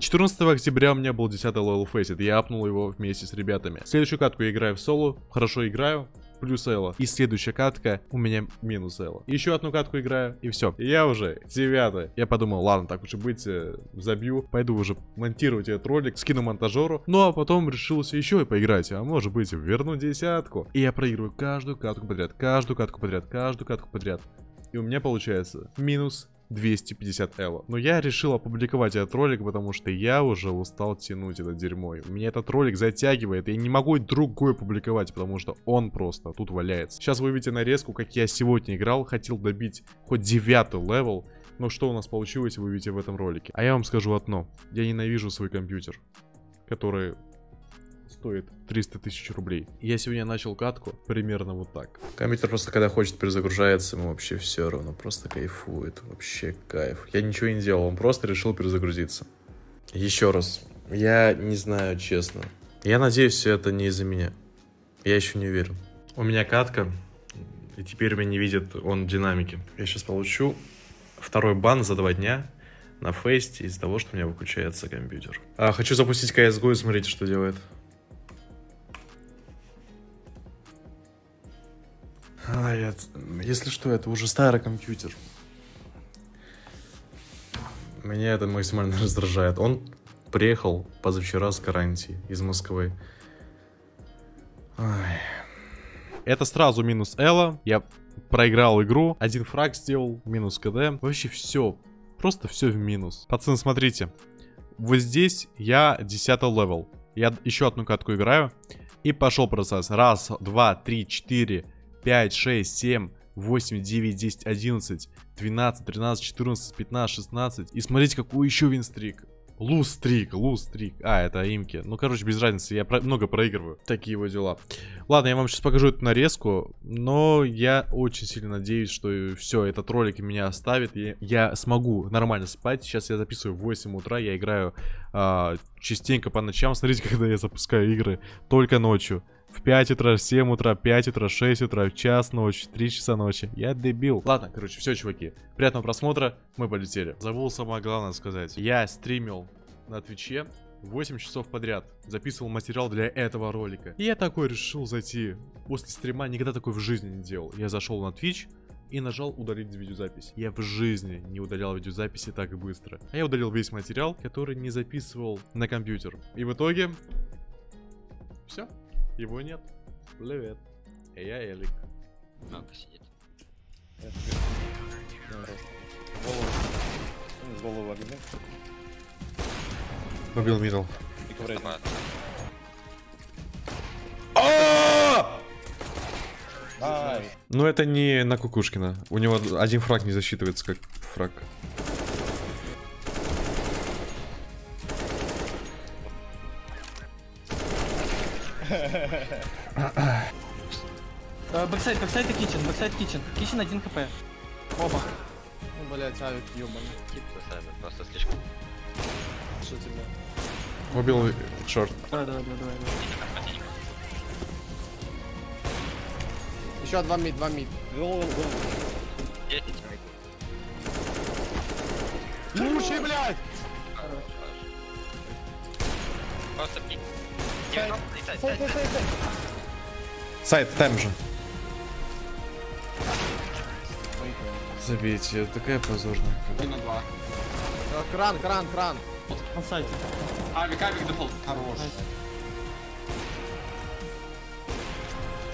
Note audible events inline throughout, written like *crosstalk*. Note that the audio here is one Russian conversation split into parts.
14 октября у меня был 10 level FACEIT, я апнул его вместе с ребятами. Следующую катку я играю в соло, хорошо играю, плюс эло. И следующая катка у меня минус эло. Еще одну катку играю, и все. Я уже девятый. Я подумал, ладно, так уж и быть, э, забью. Пойду уже монтировать этот ролик, скину монтажеру. Ну а потом решился еще и поиграть. А может быть, верну десятку. И я проигрываю каждую катку подряд, каждую катку подряд, каждую катку подряд. И у меня получается минус 250 эло. Но я решил опубликовать этот ролик, потому что я уже устал тянуть это дерьмо. Меня этот ролик затягивает, я не могу другой публиковать, потому что он просто тут валяется. Сейчас вы видите нарезку, как я сегодня играл, хотел добить хоть девятый level, но что у нас получилось, вы видите в этом ролике. А я вам скажу одно, я ненавижу свой компьютер, который стоит 300 тысяч рублей. Я сегодня начал катку примерно вот так. Компьютер просто когда хочет перезагружается, ему вообще все равно, просто кайфует, вообще кайф. Я ничего не делал, он просто решил перезагрузиться. Еще раз, я не знаю, честно. Я надеюсь, все это не из-за меня. Я еще не уверен. У меня катка, и теперь меня не видит он динамики. Я сейчас получу второй бан за два дня на фейсте из-за того, что у меня выключается компьютер. А, хочу запустить CSGO и смотрите, что делает. А, я... Если что, это уже старый компьютер. Меня это максимально *laughs* раздражает. Он приехал позавчера с гарантией из Москвы. Ай. Это сразу минус эло. Я проиграл игру. Один фраг сделал, минус КД. Вообще все. Просто все в минус. Пацаны, смотрите. Вот здесь я 10 level. Я еще одну катку играю. И пошел процесс. Раз, два, три, четыре, 5, 6, 7, 8, 9, 10, 11, 12, 13, 14, 15, 16. И смотрите, какой еще winstreak. Lose streak, lose streak. А, это имки. Ну, короче, без разницы, я просто много проигрываю. Такие вот дела. Ладно, я вам сейчас покажу эту нарезку, но я очень сильно надеюсь, что все, этот ролик меня оставит, и я смогу нормально спать. Сейчас я записываю в 8 утра, я играю а, частенько по ночам. Смотрите, *laughs* когда я запускаю игры, только ночью. В 5 утра, в 7 утра, 5 утра, 6 утра, в час ночи, 3 часа ночи. Я дебил. Ладно, короче, все, чуваки. Приятного просмотра, мы полетели. Забыл самое главное сказать. Я стримил на Твиче 8 часов подряд. Записывал материал для этого ролика. И я такой решил зайти. После стрима никогда такой в жизни не делал. Я зашел на Twitch и нажал удалить видеозапись. Я в жизни не удалял видеозаписи так быстро. А я удалил весь материал, который не записывал на компьютер. И в итоге... Все. Его нет. Привет. И я Элик. А, посидит. Голову. С голову огня. Мидл. И. Ну это не на Кукушкина. У него один фраг не засчитывается как фраг. Backsite, backsite и kitchen, backsite kitchen. Kitchen 1 HP. Оба. Ну, блядь, авик ёбаный. Тип сами, просто слишком. Что тебе? Убил short. Давай, давай, давай, давай. Еще два mid, два mid. Есть этими. Лучший, блядь! Просто пик. Стой, стой, стой, стой. Сайт, time же. Забейте, такая позорная. Э, Кран, кран, кран. На сайте. Авик, авик дефолт. Хорош.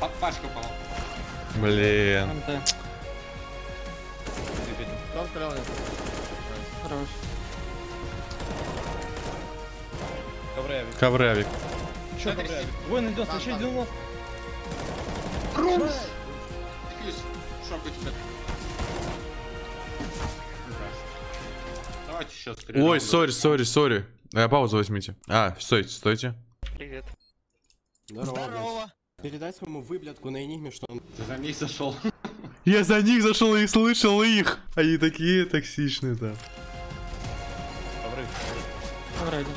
Под пачку упал. Блин. Кто стрелял? Хорош. Коврей, авик. Коврявик. Че коврей, авик? Воин идет, еще один лов. Шок у тебя. Давайте сейчас Ой, сори, сори, сори. Э, Паузу возьмите. А, стойте, стойте. Привет. Здорово. Передай своему выблядку на энигме, что он... Ты за них зашел. *laughs* Я за них зашел и слышал их. Они такие токсичные, да. Ковры. Вроде.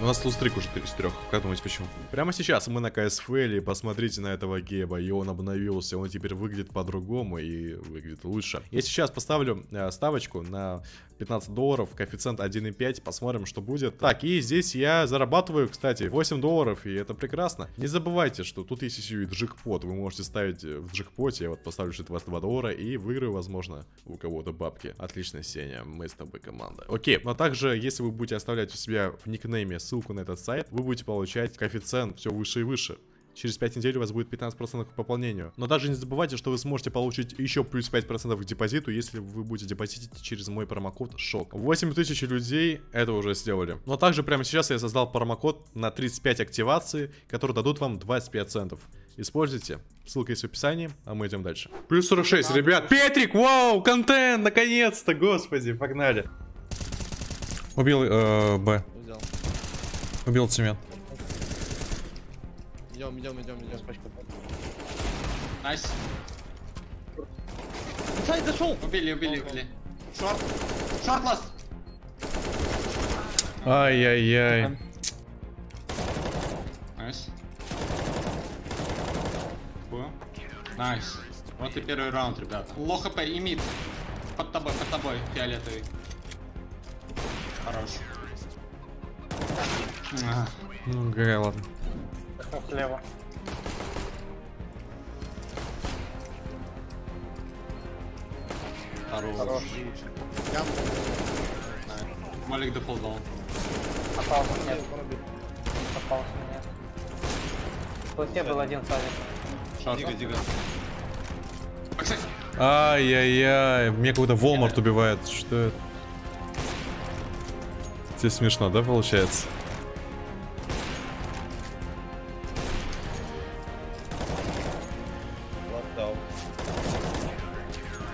У нас лустрик уже из трех. Как думаете, почему? Прямо сейчас мы на КСФЛ, и посмотрите на этого геба. И он обновился, он теперь выглядит по-другому и выглядит лучше. Я сейчас поставлю э, ставочку на 15 долларов, коэффициент 1,5, посмотрим, что будет. Так, и здесь я зарабатываю, кстати, 8 долларов, и это прекрасно. Не забывайте, что тут есть еще и джекпот, вы можете ставить э, в джекпоте, я вот поставлю 22 доллара и выиграю, возможно, у кого-то бабки. Отлично, Сеня, мы с тобой команда. Окей, но также, если вы будете оставлять у себя в никнейме ссылку на этот сайт, вы будете получать коэффициент все выше и выше. Через 5 недель у вас будет 15% к пополнению. Но даже не забывайте, что вы сможете получить еще плюс 5% к депозиту, если вы будете депозитить через мой промокод ШОК. 8000 людей это уже сделали. Но также прямо сейчас я создал промокод на 35 активации, которые дадут вам 25 центов. Используйте. Ссылка есть в описании, а мы идем дальше. Плюс 46, ребят. Петрик, вау, контент, наконец-то, господи, погнали. Убил э, Б. Убил цемент. Идем, идем, идем, идем. Nice. Сайт зашел! Убили, убили, убили. Short. Short last. Ай-яй-яй. Nice. Nice. Вот и первый раунд, ребята. Low HP и mid. Под тобой, под тобой, фиолетовый. Хорош. А, Ну, какая, ладно. Слева. Хорош. Малик дефолт дал. Попался, нет. Попался, нет. В плоте был один садик. Дига, дига. Ай-яй-яй, меня какой-то Волмарт убивает. Что это? Тебе смешно, да, получается?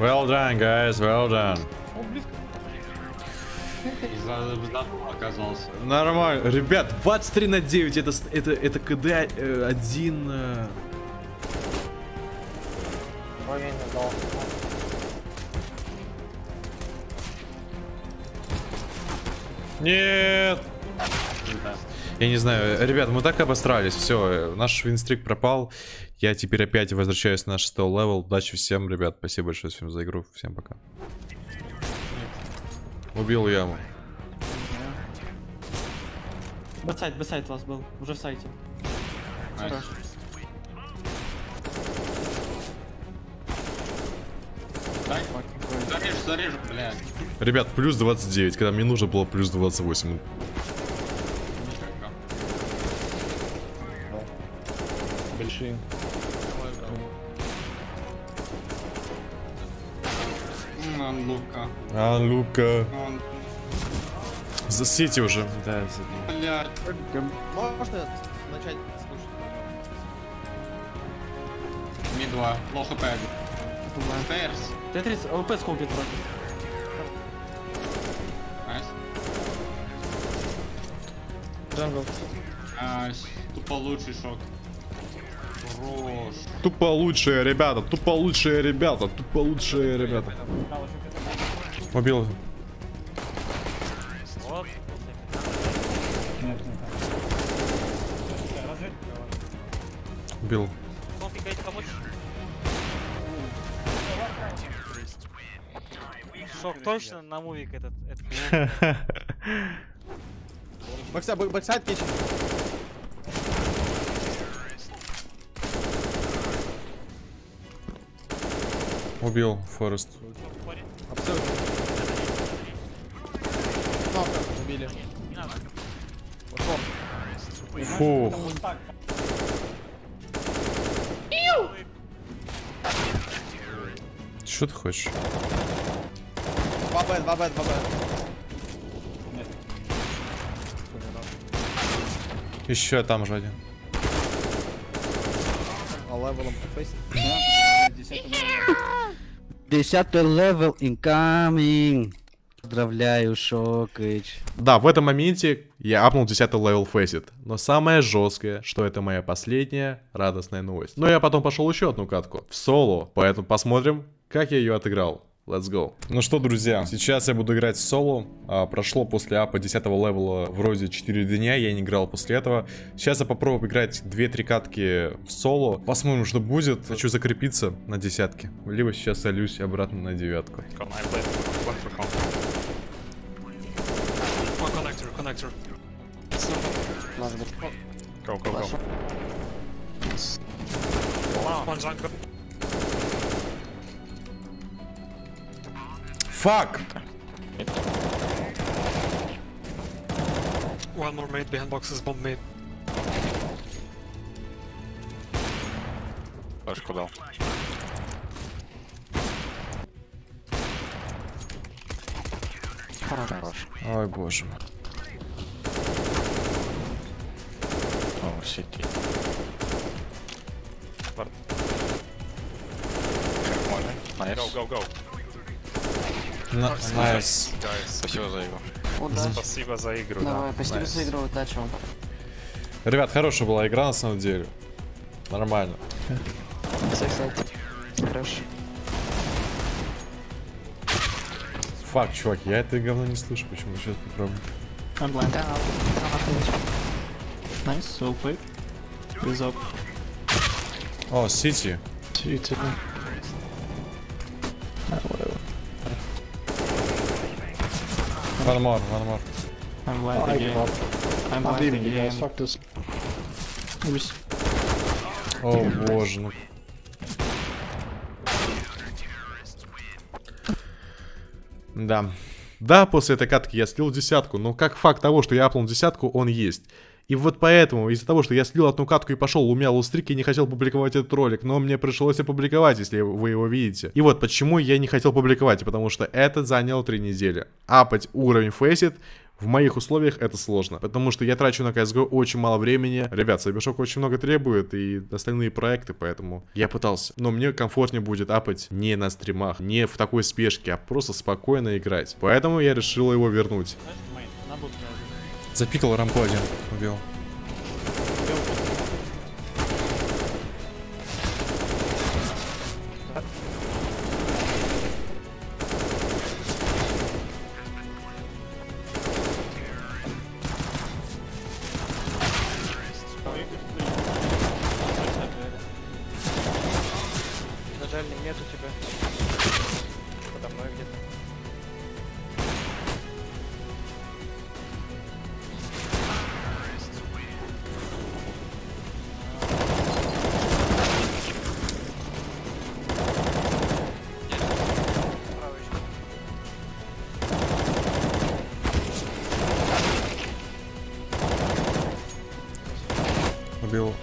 Well done, guys, well done. за за- оказался. Нормально. Ребят, 23 на 9, это, с- это, это КД э, один... э. Нет! Я не знаю, ребят, мы так обосрались, все, наш winstreak пропал. Я теперь опять возвращаюсь на 6 level. Удачи всем, ребят, спасибо большое всем за игру. Всем пока. Убил яму. B site, B site у вас был. Уже в сайте. Зарежу, зарежу, блядь. Ребят, плюс 29, когда мне нужно было плюс 28. Большие. М, а ну-ка. А, Лука. Он, Засите уже. Да, за- блядь. Можно начать слушать? Ми 2. Ло хп. Стейрс. Тетрис, ОП сколпит вроде. Найс. Джангл. Найс. Тупо лучший шок. Хорош. Тупо лучшие ребята, тупо лучшие ребята, тупо лучшие ребята. Убил. Убил. Шок точно на мувик этот. этот. Бэксайд, бэк- бэксайд Убил Форест. Абсолютно. Убили. Фух. Что ты хочешь? 2Б, 2Б, 2Б. Еще там же один. А левелом по фейсу. *laughs* Десятый level incoming. Поздравляю, Шокыч. Да, в этом моменте я апнул 10 level Faceit. Но самое жесткое, что это моя последняя радостная новость. Но я потом пошел еще одну катку в соло, поэтому посмотрим, как я ее отыграл. Let's go. Ну что, друзья, сейчас я буду играть в соло. А, прошло после апа 10 левела вроде 4 дня, я не играл после этого. Сейчас я попробую играть 2-3 катки в соло. Посмотрим, что будет. Хочу закрепиться на десятке. Либо сейчас сольюсь обратно на девятку. Быть. Фак! One more mate behind boxes, bomb mate. Пашку дал. Хорош. Ой, боже мой. О, сети. Найс. Go, go, go. На- Nice. Спасибо за игру. Удачи. Спасибо за игру, Давай, спасибо за игру, удачи вам. Ребят, хорошая была игра на самом деле. Нормально. Хорош. Fuck, чувак, я это говно не слышу. Почему? Сейчас попробую. One. Nice, well played. He's up. О, Сити. Two, two. One more, one more. I'm blind again. I'm blind again. Fuck this. Oops. О, боже, ну. Да. Да, после этой катки я слил десятку, но как факт того, что я апнул десятку, он есть. И вот поэтому, из-за того, что я слил одну катку и пошел, умял устрик, я не хотел публиковать этот ролик, но мне пришлось опубликовать, если вы его видите. И вот почему я не хотел публиковать, потому что это заняло 3 недели. Апать уровень фейсит в моих условиях это сложно, потому что я трачу на CSGO очень мало времени. Ребят, Сайбершок очень много требует и остальные проекты, поэтому я пытался. Но мне комфортнее будет апать не на стримах, не в такой спешке, а просто спокойно играть. Поэтому я решил его вернуть. Запикал рампу один, убил. Жаль, нет у тебя. Подо мной где-то. Убил.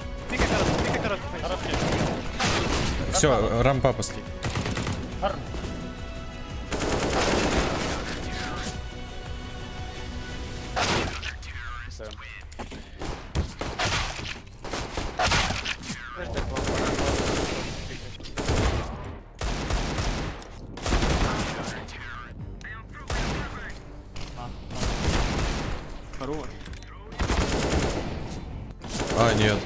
Все, рампа после. А, нет.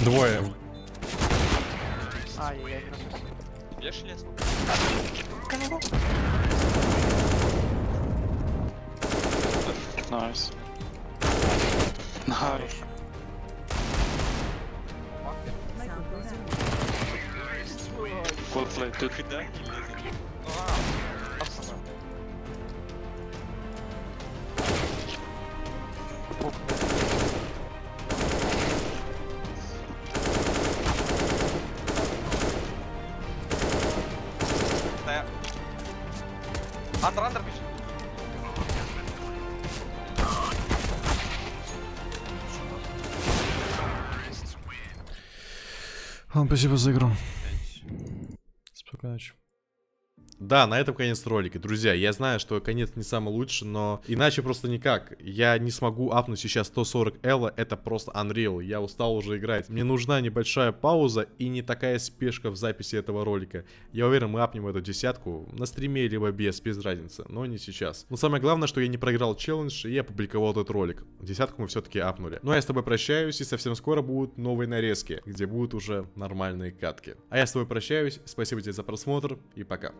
Двое. А, я, не нашел. Бежишь лес? Найс. Найс. Да? Андер, андер пишет. Вам спасибо за игру. Спокойной ночи. Да, на этом конец ролика. Друзья, я знаю, что конец не самый лучший, но иначе просто никак. Я не смогу апнуть сейчас 140 Элла, это просто Unreal. Я устал уже играть. Мне нужна небольшая пауза и не такая спешка в записи этого ролика. Я уверен, мы апнем эту десятку на стриме, либо без, без разницы, но не сейчас. Но самое главное, что я не проиграл челлендж и опубликовал этот ролик. Десятку мы все-таки апнули. Ну а я с тобой прощаюсь, и совсем скоро будут новые нарезки, где будут уже нормальные катки. А я с тобой прощаюсь, спасибо тебе за просмотр и пока.